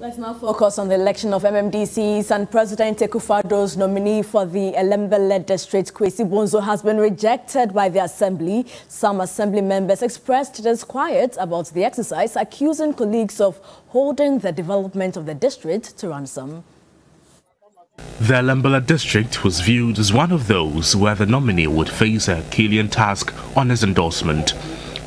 Let's now focus on the election of MMDCs and President Akufo-Addo's nominee for the Ellembelle district, Kwasi Bonzo, has been rejected by the assembly. Some assembly members expressed disquiet about the exercise, accusing colleagues of holding the development of the district to ransom. The Ellembelle district was viewed as one of those where the nominee would face a Herculean task on his endorsement.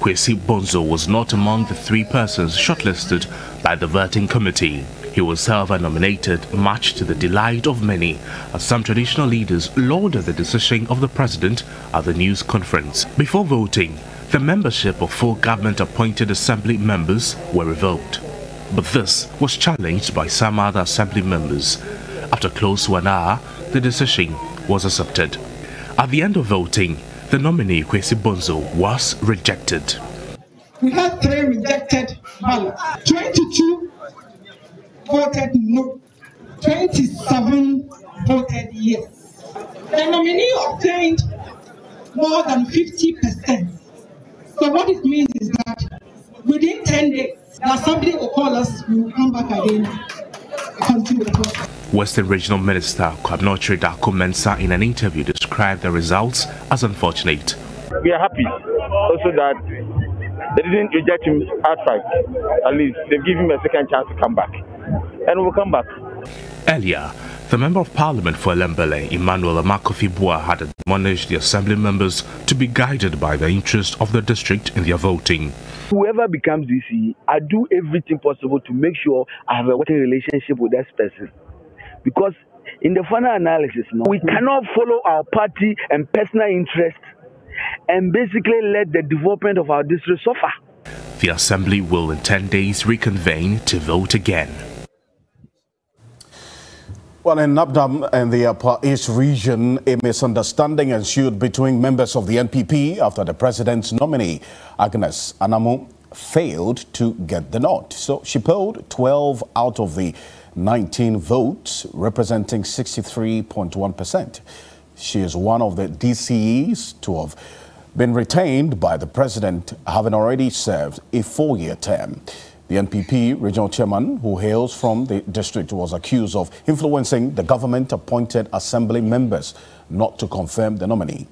Kwasi Bonzo was not among the three persons shortlisted by the voting committee. He was self-nominated, much to the delight of many, as some traditional leaders lauded the decision of the president at the news conference. Before voting, the membership of four government-appointed assembly members were revoked. But this was challenged by some other assembly members. After close to an hour, the decision was accepted. At the end of voting, the nominee Kwasi Bonzo was rejected. We had three rejected ballots. 22 voted no, 27 voted yes. The nominee obtained more than 50%. So what it means is that within 10 days, assembly will call us, we will come back again continue the process. Western Regional Minister Kwabena Darko Mensah in an interview described the results as unfortunate. We are happy also that they didn't reject him outright. At least they've given him a second chance to come back. And we'll come back. Earlier, the Member of Parliament for Ellembelle, Emmanuel Armah-Kofi Buah, had admonished the Assembly members to be guided by the interest of the district in their voting. Whoever becomes DC, I do everything possible to make sure I have a working relationship with that person because in the final analysis, no, we cannot follow our party and personal interest and basically let the development of our district suffer. The assembly will in 10 days reconvene to vote again. Well, in Nabdam and the Upper East region, a misunderstanding ensued between members of the NPP after the president's nominee, Agnes Anamoo, failed to get the nod. So she polled 12 out of the 19 votes, representing 63.1%. She is one of the DCEs to have been retained by the president, having already served a four-year term. The NPP regional chairman, who hails from the district, was accused of influencing the government-appointed assembly members not to confirm the nominee.